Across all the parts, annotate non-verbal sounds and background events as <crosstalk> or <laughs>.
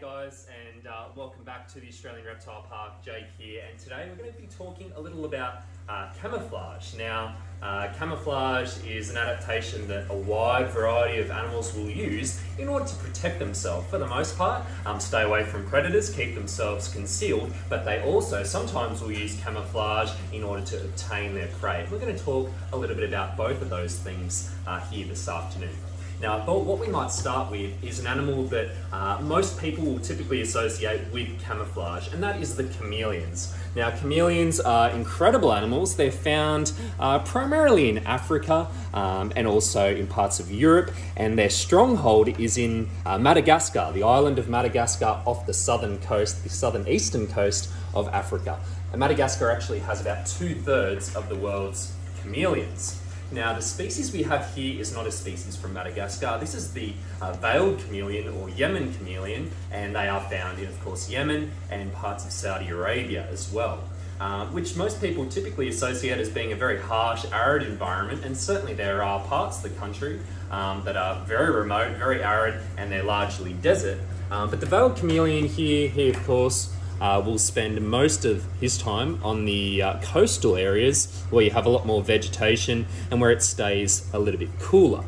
Guys, and uh, welcome back to the Australian Reptile Park. Jake here, and today we're going to be talking a little about uh, camouflage. Now, uh, camouflage is an adaptation that a wide variety of animals will use in order to protect themselves. For the most part, um, stay away from predators, keep themselves concealed, but they also sometimes will use camouflage in order to obtain their prey. We're going to talk a little bit about both of those things uh, here this afternoon. Now, I thought what we might start with is an animal that uh, most people will typically associate with camouflage, and that is the chameleons. Now, chameleons are incredible animals. They're found uh, primarily in Africa um, and also in parts of Europe, and their stronghold is in uh, Madagascar, the island of Madagascar off the southern coast, the southern eastern coast of Africa. And Madagascar actually has about two thirds of the world's chameleons. Now, the species we have here is not a species from Madagascar. This is the uh, veiled chameleon or Yemen chameleon, and they are found in, of course, Yemen and parts of Saudi Arabia as well. Uh, which most people typically associate as being a very harsh, arid environment, and certainly there are parts of the country um, that are very remote, very arid, and they're largely desert. Um, but the veiled chameleon here, here of course, uh, will spend most of his time on the uh, coastal areas where you have a lot more vegetation and where it stays a little bit cooler.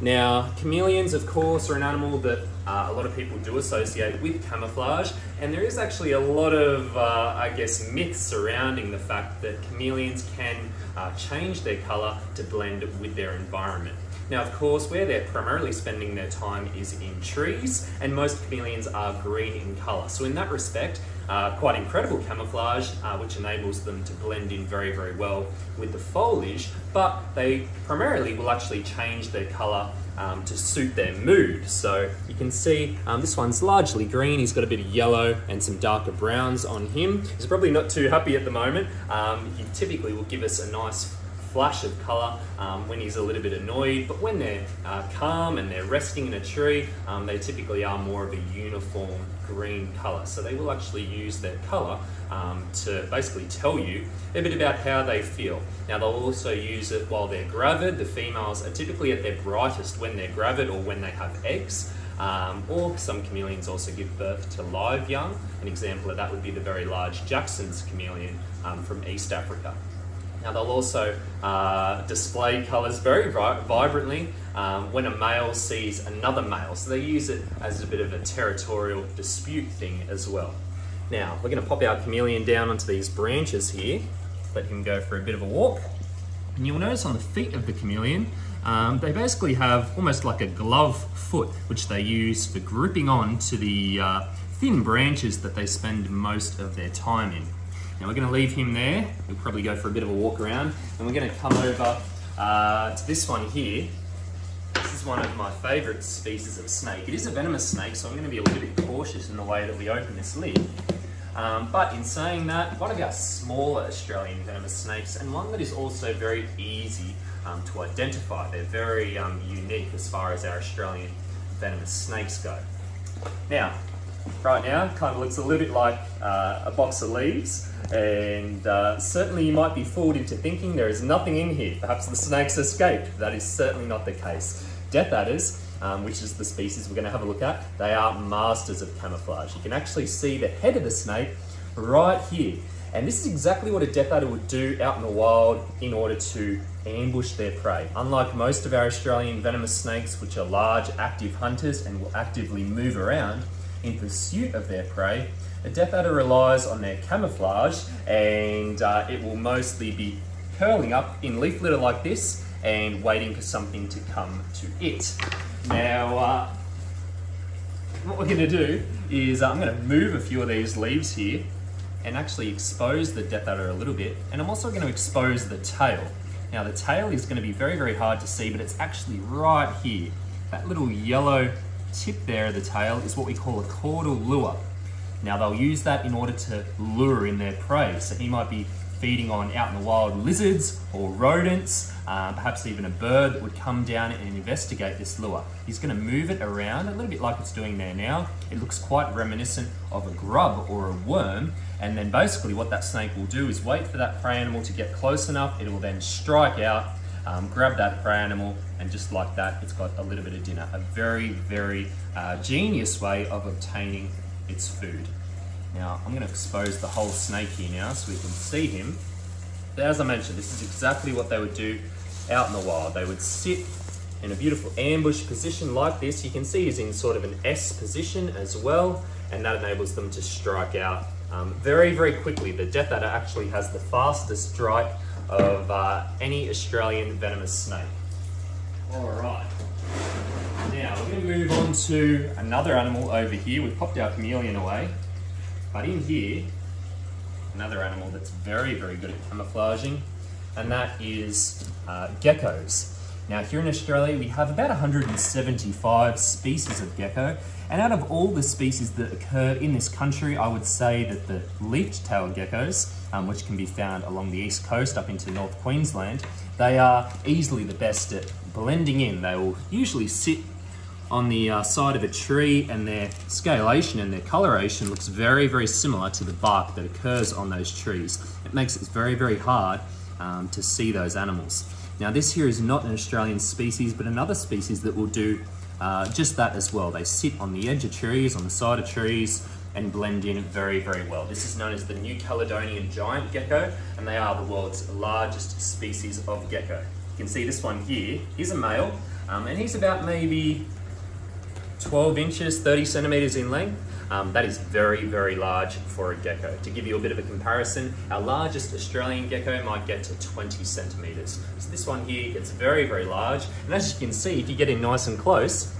Now, chameleons, of course, are an animal that uh, a lot of people do associate with camouflage, and there is actually a lot of, uh, I guess, myths surrounding the fact that chameleons can uh, change their colour to blend with their environment. Now, of course, where they're primarily spending their time is in trees, and most chameleons are green in colour. So in that respect, uh, quite incredible camouflage, uh, which enables them to blend in very, very well with the foliage, but they primarily will actually change their colour um, to suit their mood. So you can see um, this one's largely green, he's got a bit of yellow and some darker browns on him. He's probably not too happy at the moment. Um, he typically will give us a nice flash of colour um, when he's a little bit annoyed, but when they're uh, calm and they're resting in a tree, um, they typically are more of a uniform green colour. So they will actually use their colour um, to basically tell you a bit about how they feel. Now they'll also use it while they're gravid. The females are typically at their brightest when they're gravid or when they have eggs. Um, or some chameleons also give birth to live young. An example of that would be the very large Jackson's chameleon um, from East Africa. Now they'll also uh, display colours very vibrantly um, when a male sees another male. So they use it as a bit of a territorial dispute thing as well. Now we're going to pop our chameleon down onto these branches here, let him go for a bit of a walk. And you'll notice on the feet of the chameleon, um, they basically have almost like a glove foot, which they use for gripping on to the uh, thin branches that they spend most of their time in. Now we're going to leave him there. We'll probably go for a bit of a walk around. And we're going to come over uh, to this one here. This is one of my favourite species of snake. It is a venomous snake, so I'm going to be a little bit cautious in the way that we open this lid. Um, but in saying that, one of our smaller Australian venomous snakes, and one that is also very easy um, to identify. They're very um, unique as far as our Australian venomous snakes go. Now, right now kind of looks a little bit like uh, a box of leaves and uh, certainly you might be fooled into thinking there is nothing in here. Perhaps the snakes escaped. That is certainly not the case. Death adders, um, which is the species we're going to have a look at, they are masters of camouflage. You can actually see the head of the snake right here. And this is exactly what a death adder would do out in the wild in order to ambush their prey. Unlike most of our Australian venomous snakes, which are large, active hunters and will actively move around, in pursuit of their prey, a death adder relies on their camouflage and uh, it will mostly be curling up in leaf litter like this and waiting for something to come to it. Now, uh, what we're going to do is uh, I'm going to move a few of these leaves here and actually expose the death adder a little bit and I'm also going to expose the tail. Now the tail is going to be very very hard to see but it's actually right here. That little yellow tip there of the tail is what we call a caudal lure. Now they'll use that in order to lure in their prey. So he might be feeding on out in the wild lizards or rodents, uh, perhaps even a bird that would come down and investigate this lure. He's going to move it around a little bit like it's doing there now. It looks quite reminiscent of a grub or a worm. And then basically what that snake will do is wait for that prey animal to get close enough. It will then strike out um, grab that prey animal, and just like that, it's got a little bit of dinner. A very, very uh, genius way of obtaining its food. Now, I'm going to expose the whole snake here now so we can see him. But as I mentioned, this is exactly what they would do out in the wild. They would sit in a beautiful ambush position like this. You can see he's in sort of an S position as well, and that enables them to strike out um, very, very quickly. The Death Adder actually has the fastest strike of uh, any Australian venomous snake. All right. Now, we're going to move on to another animal over here. We've popped our chameleon away. But in here, another animal that's very, very good at camouflaging, and that is uh, geckos. Now here in Australia, we have about 175 species of gecko, and out of all the species that occur in this country, I would say that the leafed-tailed geckos, um, which can be found along the east coast up into North Queensland, they are easily the best at blending in. They will usually sit on the uh, side of a tree and their scalation and their coloration looks very, very similar to the bark that occurs on those trees. It makes it very, very hard um, to see those animals. Now this here is not an Australian species, but another species that will do uh, just that as well. They sit on the edge of trees, on the side of trees, and blend in very, very well. This is known as the New Caledonian giant gecko, and they are the world's largest species of gecko. You can see this one here, he's a male, um, and he's about maybe 12 inches, 30 centimeters in length. Um, that is very, very large for a gecko. To give you a bit of a comparison, our largest Australian gecko might get to 20 centimeters. So this one here gets very, very large. And as you can see, if you get in nice and close,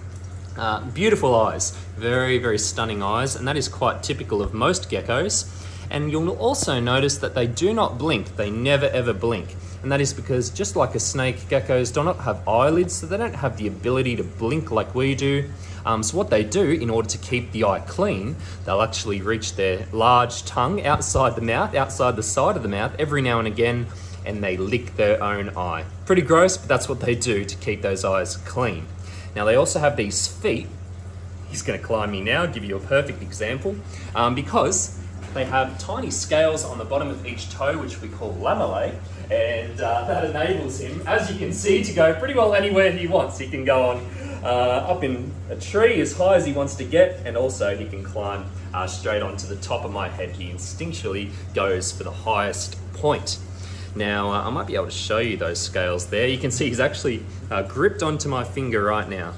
uh, beautiful eyes, very, very stunning eyes, and that is quite typical of most geckos. And you'll also notice that they do not blink, they never ever blink. And that is because just like a snake, geckos do not have eyelids, so they don't have the ability to blink like we do. Um, so what they do in order to keep the eye clean, they'll actually reach their large tongue outside the mouth, outside the side of the mouth every now and again, and they lick their own eye. Pretty gross, but that's what they do to keep those eyes clean. Now they also have these feet. He's gonna climb me now, give you a perfect example, um, because they have tiny scales on the bottom of each toe, which we call lamellae, and uh, that enables him, as you can see, to go pretty well anywhere he wants. He can go on uh, up in a tree as high as he wants to get, and also he can climb uh, straight onto the top of my head. He instinctually goes for the highest point. Now, uh, I might be able to show you those scales there. You can see he's actually uh, gripped onto my finger right now.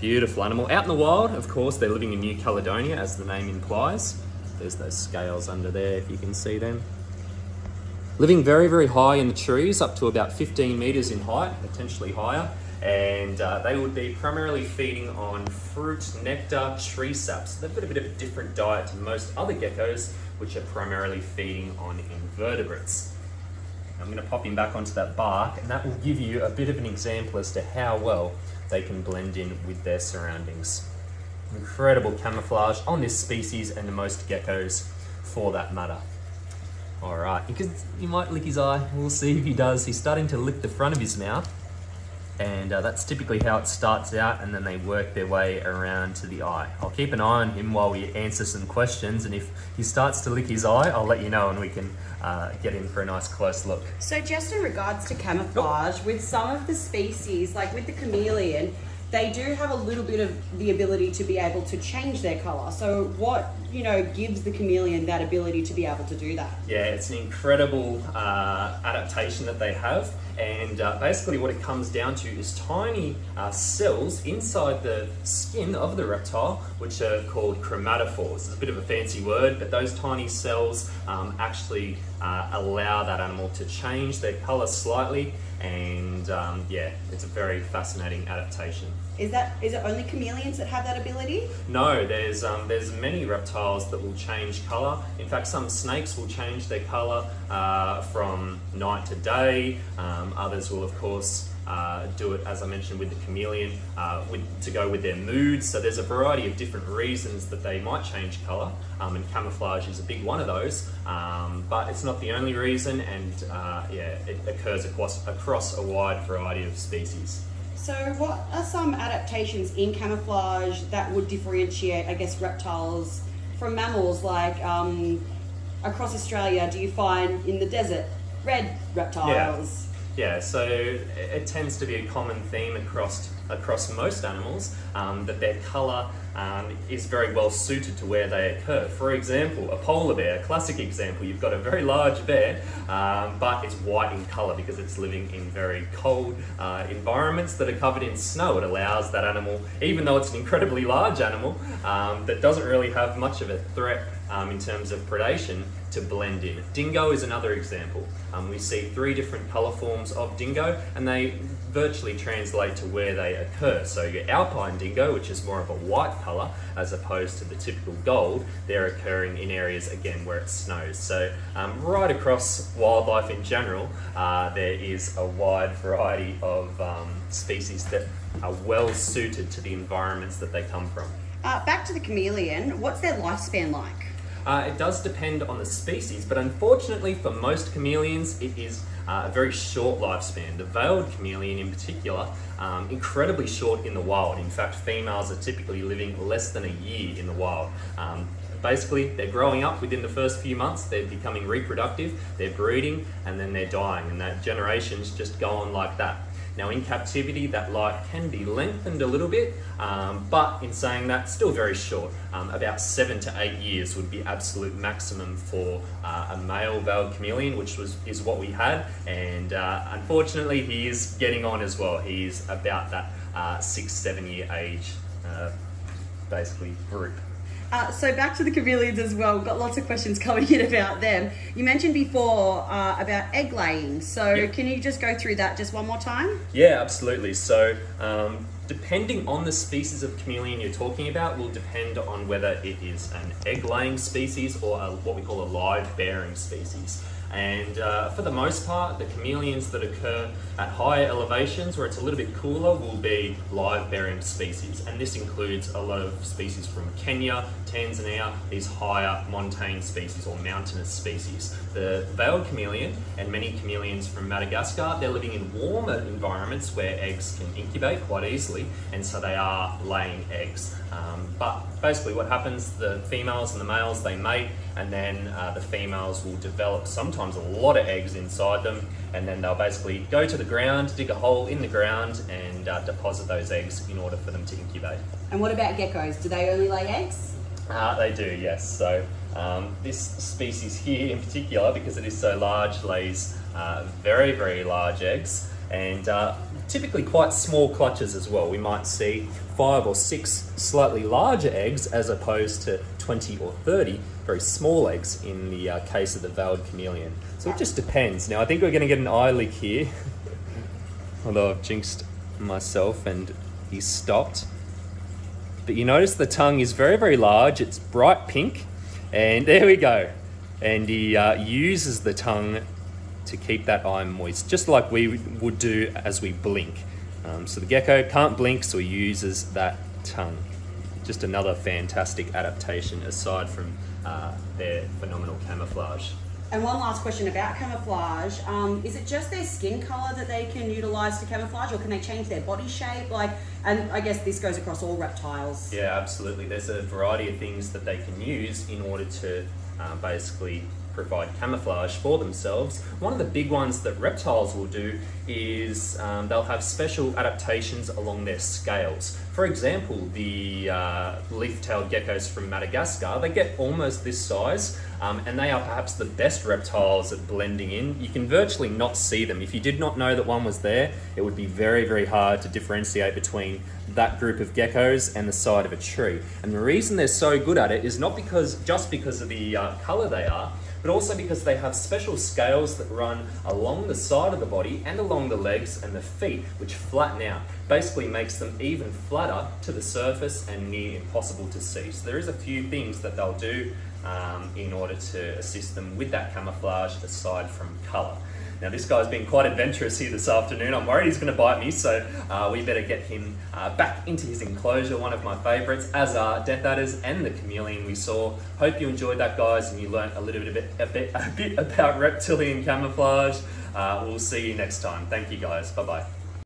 Beautiful animal. Out in the wild, of course, they're living in New Caledonia, as the name implies. There's those scales under there, if you can see them. Living very, very high in the trees, up to about 15 meters in height, potentially higher and uh, they would be primarily feeding on fruit, nectar, tree saps. They've got a bit of a different diet to most other geckos, which are primarily feeding on invertebrates. I'm going to pop him back onto that bark, and that will give you a bit of an example as to how well they can blend in with their surroundings. Incredible camouflage on this species and the most geckos for that matter. All right, because he might lick his eye. We'll see if he does. He's starting to lick the front of his mouth and uh, that's typically how it starts out and then they work their way around to the eye. I'll keep an eye on him while we answer some questions and if he starts to lick his eye, I'll let you know and we can uh, get in for a nice close look. So just in regards to camouflage, oh. with some of the species, like with the chameleon, they do have a little bit of the ability to be able to change their color. So what, you know, gives the chameleon that ability to be able to do that? Yeah, it's an incredible uh, adaptation that they have. And uh, basically what it comes down to is tiny uh, cells inside the skin of the reptile, which are called chromatophores. It's a bit of a fancy word, but those tiny cells um, actually uh, allow that animal to change their color slightly. And um, yeah, it's a very fascinating adaptation. Is that is it only chameleons that have that ability? No, there's um, there's many reptiles that will change colour. In fact, some snakes will change their colour uh, from night to day. Um, others will, of course, uh, do it, as I mentioned, with the chameleon, uh, with, to go with their moods. So there's a variety of different reasons that they might change colour, um, and camouflage is a big one of those. Um, but it's not the only reason, and uh, yeah, it occurs across, across a wide variety of species. So what are some adaptations in camouflage that would differentiate, I guess, reptiles from mammals? Like um, across Australia, do you find in the desert red reptiles? Yeah, yeah so it tends to be a common theme across across most animals um, that their colour um, is very well suited to where they occur. For example, a polar bear, a classic example, you've got a very large bear, um, but it's white in colour because it's living in very cold uh, environments that are covered in snow. It allows that animal, even though it's an incredibly large animal um, that doesn't really have much of a threat um, in terms of predation, to blend in. Dingo is another example. Um, we see three different colour forms of dingo and they virtually translate to where they occur. So your alpine dingo, which is more of a white colour as opposed to the typical gold, they're occurring in areas again where it snows. So um, right across wildlife in general, uh, there is a wide variety of um, species that are well suited to the environments that they come from. Uh, back to the chameleon, what's their lifespan like? Uh, it does depend on the species, but unfortunately for most chameleons, it is uh, a very short lifespan. The veiled chameleon in particular, um, incredibly short in the wild. In fact, females are typically living less than a year in the wild. Um, basically they're growing up within the first few months they're becoming reproductive they're breeding and then they're dying and that generations just go on like that now in captivity, that life can be lengthened a little bit, um, but in saying that, still very short. Um, about seven to eight years would be absolute maximum for uh, a male veiled chameleon, which was is what we had. And uh, unfortunately, he is getting on as well. He's about that uh, six, seven year age, uh, basically group. Uh, so back to the chameleons as well. We've Got lots of questions <laughs> coming in about them. You mentioned before uh, about egg laying. So yep. can you just go through that just one more time? Yeah, absolutely. So um, depending on the species of chameleon you're talking about will depend on whether it is an egg laying species or a, what we call a live bearing species. And uh, for the most part, the chameleons that occur at higher elevations where it's a little bit cooler will be live bearing species. And this includes a lot of species from Kenya, Tanzania, these higher montane species or mountainous species. The veiled chameleon and many chameleons from Madagascar, they're living in warmer environments where eggs can incubate quite easily, and so they are laying eggs. Um, but basically what happens, the females and the males, they mate, and then uh, the females will develop sometimes a lot of eggs inside them, and then they'll basically go to the ground, dig a hole in the ground, and uh, deposit those eggs in order for them to incubate. And what about geckos? Do they only lay eggs? Uh, they do, yes. So um, this species here in particular, because it is so large, lays uh, very, very large eggs and uh, typically quite small clutches as well. We might see five or six slightly larger eggs as opposed to 20 or 30 very small eggs in the uh, case of the veiled chameleon. So it just depends. Now I think we're going to get an eye lick here, <laughs> although I've jinxed myself and he's stopped. But you notice the tongue is very, very large. It's bright pink. And there we go. And he uh, uses the tongue to keep that eye moist, just like we would do as we blink. Um, so the gecko can't blink, so he uses that tongue. Just another fantastic adaptation aside from uh, their phenomenal camouflage. And one last question about camouflage. Um, is it just their skin color that they can utilize to camouflage or can they change their body shape? Like, and I guess this goes across all reptiles. Yeah, absolutely. There's a variety of things that they can use in order to uh, basically provide camouflage for themselves. One of the big ones that reptiles will do is um, they'll have special adaptations along their scales. For example, the uh, leaf-tailed geckos from Madagascar, they get almost this size um, and they are perhaps the best reptiles at blending in. You can virtually not see them. If you did not know that one was there, it would be very, very hard to differentiate between that group of geckos and the side of a tree. And the reason they're so good at it is not because just because of the uh, color they are, but also because they have special scales that run along the side of the body and along the legs and the feet, which flatten out. Basically makes them even flatter to the surface and near impossible to see. So there is a few things that they'll do um, in order to assist them with that camouflage aside from colour. Now this guy's been quite adventurous here this afternoon. I'm worried he's going to bite me, so uh, we better get him uh, back into his enclosure, one of my favourites, as are Death Adders and the chameleon we saw. Hope you enjoyed that, guys, and you learnt a little bit, a bit, a bit about reptilian camouflage. Uh, we'll see you next time. Thank you, guys. Bye-bye.